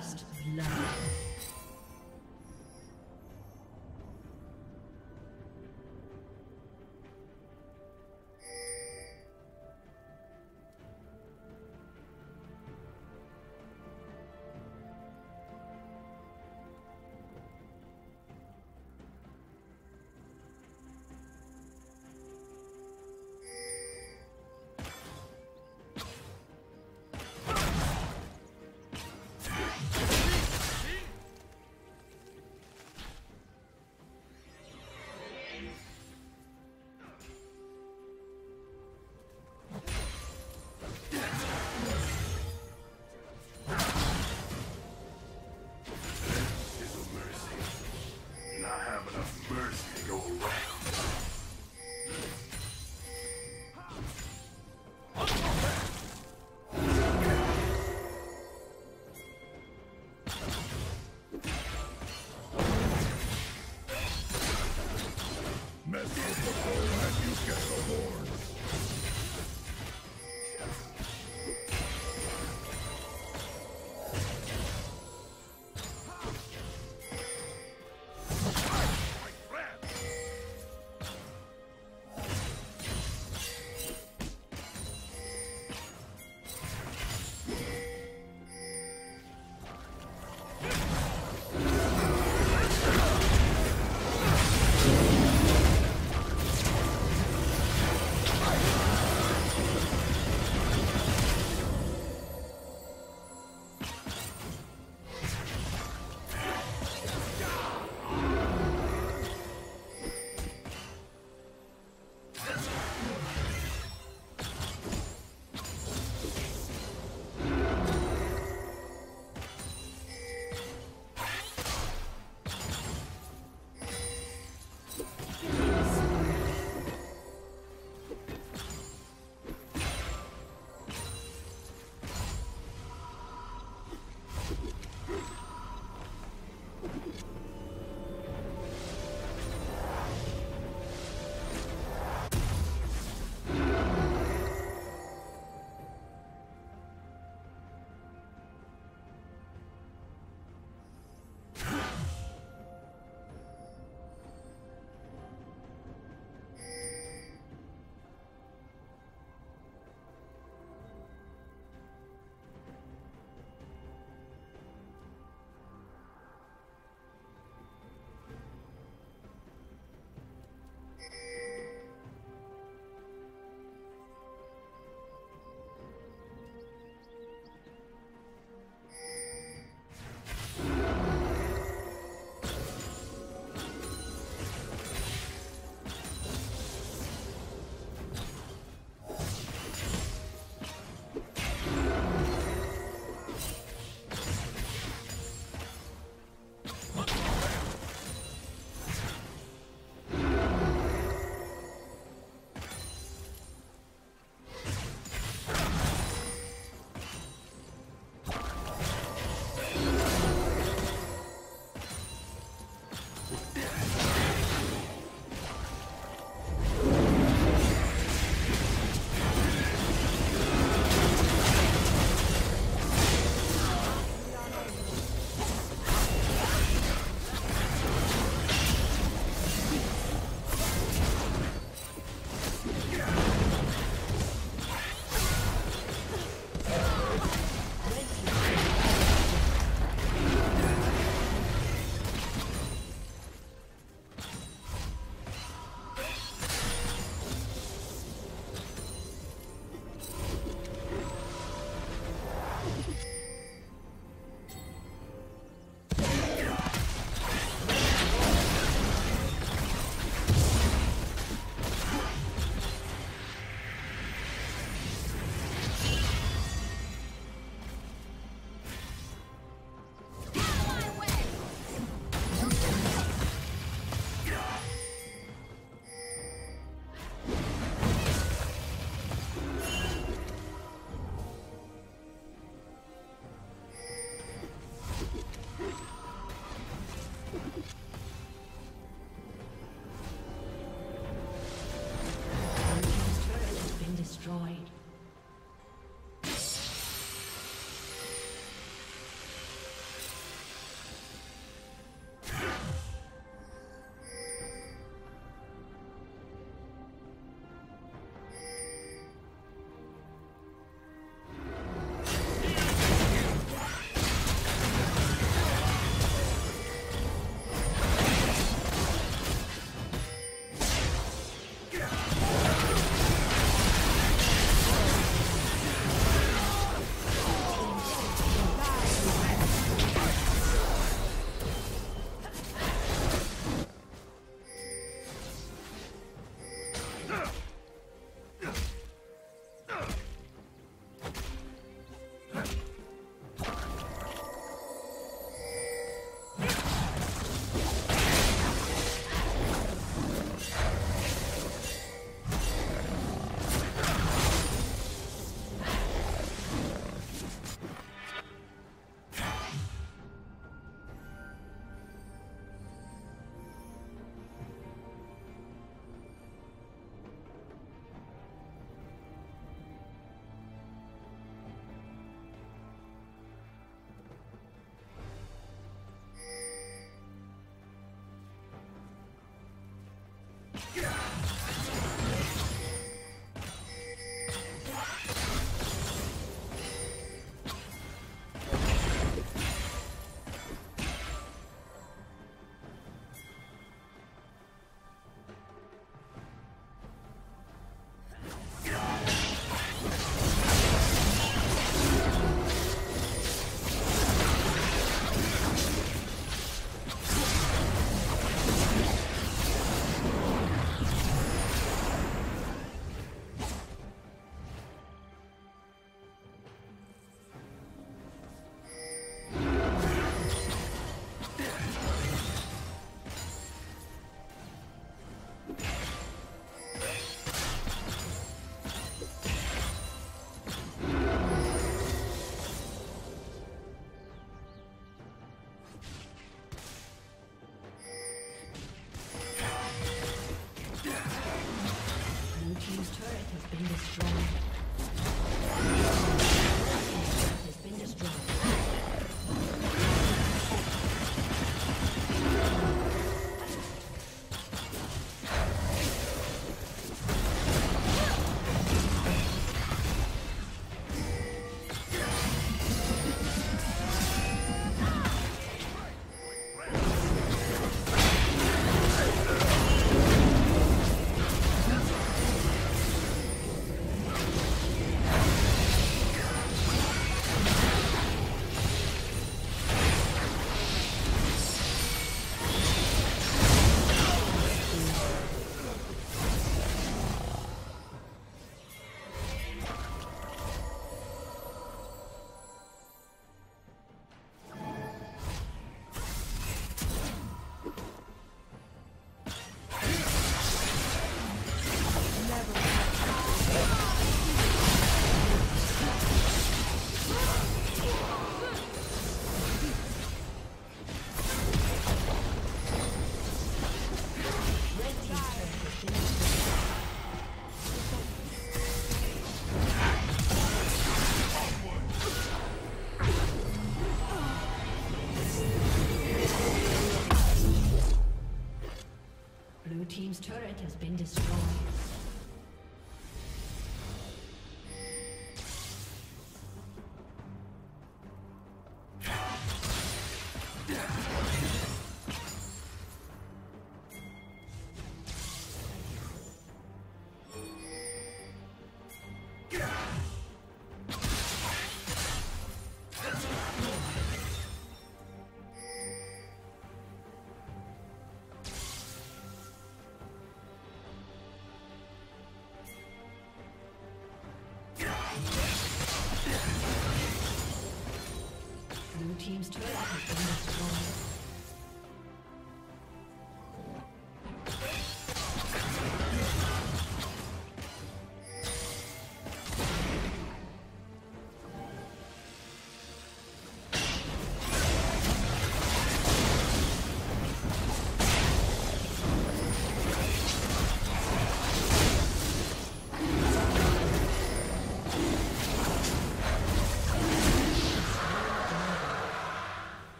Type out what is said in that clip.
First love.